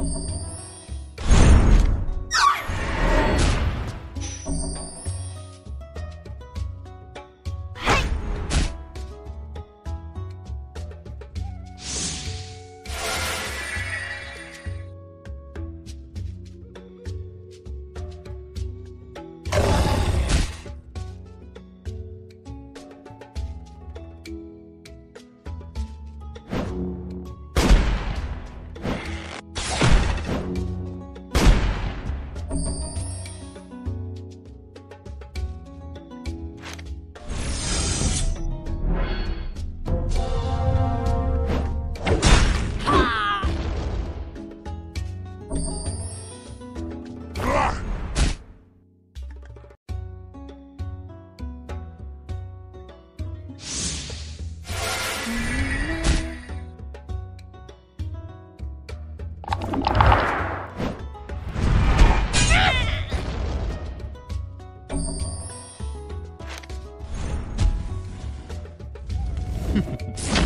Bye. Ha ha ha.